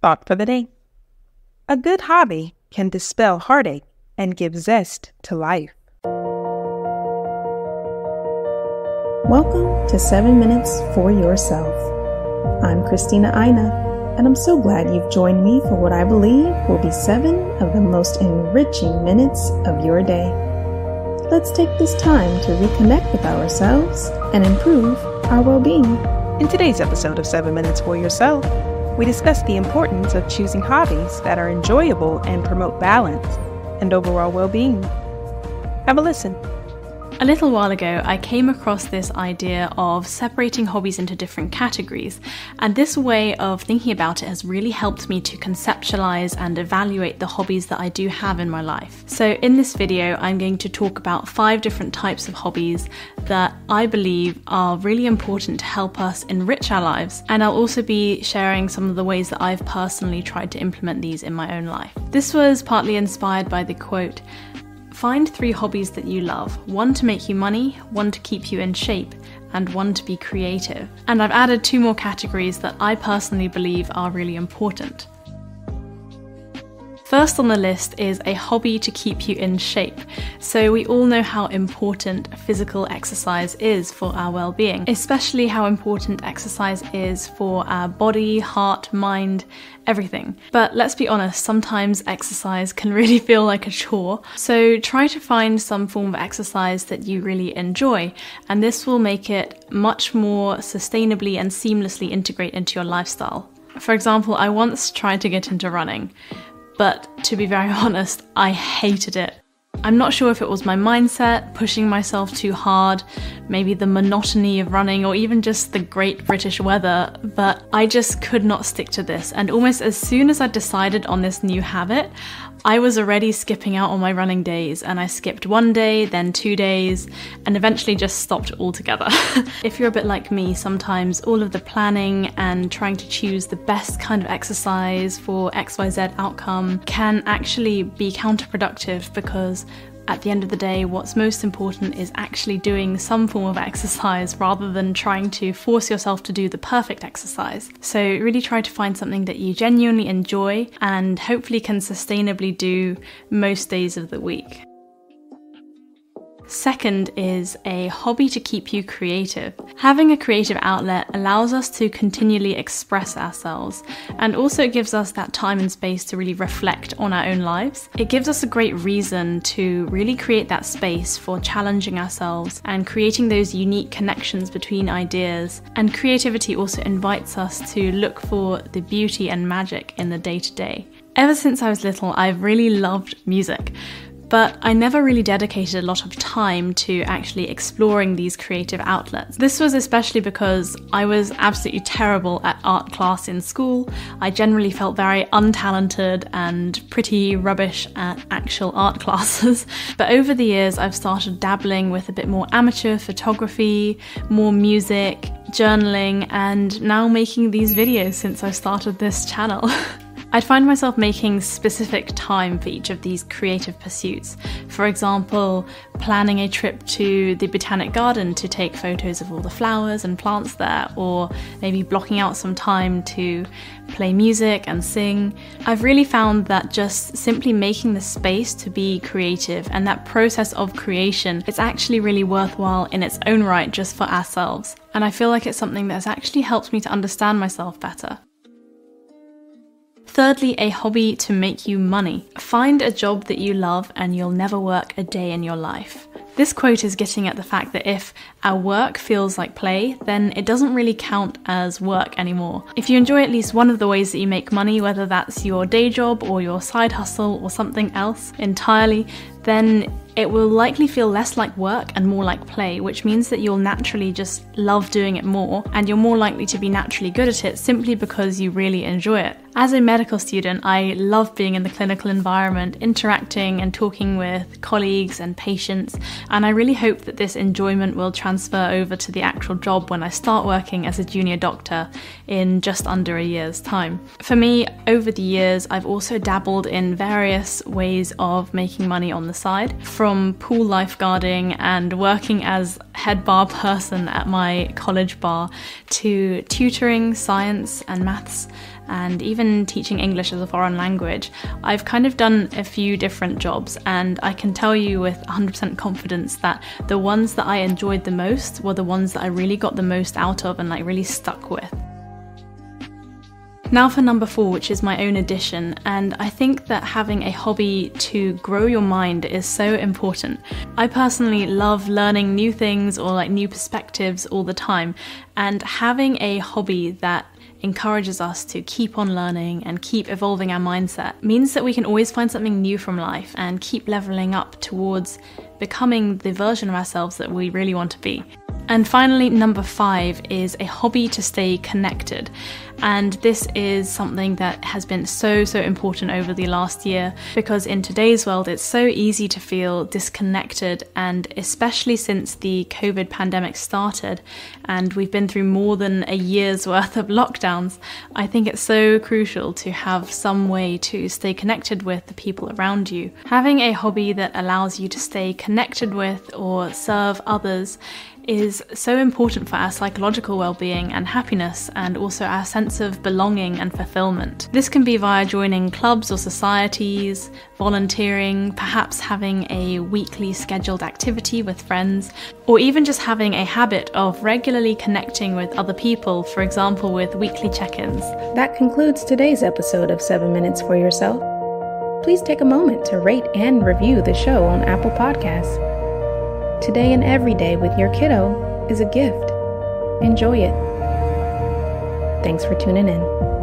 Thought for the day. A good hobby can dispel heartache and give zest to life. Welcome to 7 Minutes for Yourself. I'm Christina Aina, and I'm so glad you've joined me for what I believe will be seven of the most enriching minutes of your day. Let's take this time to reconnect with ourselves and improve our well being. In today's episode of 7 Minutes for Yourself, we discuss the importance of choosing hobbies that are enjoyable and promote balance and overall well being. Have a listen. A little while ago, I came across this idea of separating hobbies into different categories, and this way of thinking about it has really helped me to conceptualize and evaluate the hobbies that I do have in my life. So, in this video, I'm going to talk about five different types of hobbies that I believe are really important to help us enrich our lives, and I'll also be sharing some of the ways that I've personally tried to implement these in my own life. This was partly inspired by the quote, Find three hobbies that you love one to make you money, one to keep you in shape, and one to be creative. And I've added two more categories that I personally believe are really important. First on the list is a hobby to keep you in shape. So, we all know how important physical exercise is for our well being, especially how important exercise is for our body, heart, mind, everything. But let's be honest, sometimes exercise can really feel like a chore. So, try to find some form of exercise that you really enjoy, and this will make it much more sustainably and seamlessly integrate into your lifestyle. For example, I once tried to get into running but to be very honest, I hated it. I'm not sure if it was my mindset, pushing myself too hard, maybe the monotony of running, or even just the great British weather, but I just could not stick to this. And almost as soon as I decided on this new habit, I was already skipping out on my running days, and I skipped one day, then two days, and eventually just stopped altogether. if you're a bit like me, sometimes all of the planning and trying to choose the best kind of exercise for XYZ outcome can actually be counterproductive because at the end of the day, what's most important is actually doing some form of exercise rather than trying to force yourself to do the perfect exercise. So, really try to find something that you genuinely enjoy and hopefully can sustainably do most days of the week. Second is a hobby to keep you creative. Having a creative outlet allows us to continually express ourselves and also gives us that time and space to really reflect on our own lives. It gives us a great reason to really create that space for challenging ourselves and creating those unique connections between ideas. And creativity also invites us to look for the beauty and magic in the day to day. Ever since I was little, I've really loved music but I never really dedicated a lot of time to actually exploring these creative outlets. This was especially because I was absolutely terrible at art class in school. I generally felt very untalented and pretty rubbish at actual art classes. but over the years, I've started dabbling with a bit more amateur photography, more music, journaling, and now making these videos since I started this channel. I'd find myself making specific time for each of these creative pursuits. For example, planning a trip to the Botanic Garden to take photos of all the flowers and plants there, or maybe blocking out some time to play music and sing. I've really found that just simply making the space to be creative and that process of creation is actually really worthwhile in its own right just for ourselves. And I feel like it's something that has actually helped me to understand myself better. Thirdly, a hobby to make you money. Find a job that you love and you'll never work a day in your life. This quote is getting at the fact that if our work feels like play, then it doesn't really count as work anymore. If you enjoy at least one of the ways that you make money, whether that's your day job or your side hustle or something else entirely, then it will likely feel less like work and more like play, which means that you'll naturally just love doing it more and you're more likely to be naturally good at it simply because you really enjoy it. As a medical student, I love being in the clinical environment, interacting and talking with colleagues and patients, and I really hope that this enjoyment will transfer over to the actual job when I start working as a junior doctor in just under a year's time. For me, over the years, I've also dabbled in various ways of making money on the side, from pool lifeguarding and working as head bar person at my college bar to tutoring science and maths and even teaching English as a foreign language, I've kind of done a few different jobs, and I can tell you with 100% confidence that the ones that I enjoyed the most were the ones that I really got the most out of and like really stuck with. Now for number four, which is my own addition, and I think that having a hobby to grow your mind is so important. I personally love learning new things or like new perspectives all the time, and having a hobby that encourages us to keep on learning and keep evolving our mindset means that we can always find something new from life and keep leveling up towards becoming the version of ourselves that we really want to be. And finally, number five is a hobby to stay connected. And this is something that has been so, so important over the last year because in today's world, it's so easy to feel disconnected. And especially since the COVID pandemic started and we've been through more than a year's worth of lockdowns, I think it's so crucial to have some way to stay connected with the people around you. Having a hobby that allows you to stay connected with or serve others is so important for our psychological well-being and happiness and also our sense of belonging and fulfillment. This can be via joining clubs or societies, volunteering, perhaps having a weekly scheduled activity with friends, or even just having a habit of regularly connecting with other people, for example with weekly check-ins. That concludes today's episode of 7 Minutes for Yourself. Please take a moment to rate and review the show on Apple Podcasts. Today and every day with your kiddo is a gift. Enjoy it. Thanks for tuning in.